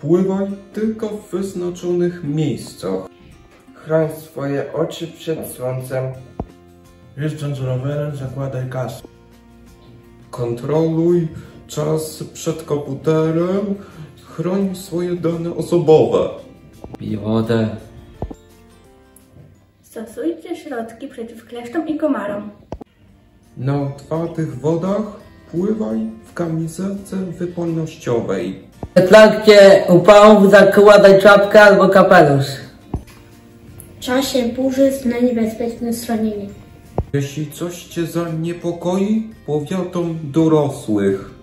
Pływaj tylko w wyznaczonych miejscach. Chroń swoje oczy przed słońcem. Jeżdżąc rowerem zakładaj kasę. Kontroluj czas przed komputerem. Chroń swoje dane osobowe. Pij wodę. Stosujcie środki przeciw kleszczom i komarom. Na otwartych wodach pływaj w kamizelce wypornościowej. W trakcie upałów zakładaj czapkę albo kapelusz. W czasie burzy znajdź bezpieczne schronienie. Jeśli coś cię zaniepokoi, powiadom dorosłych.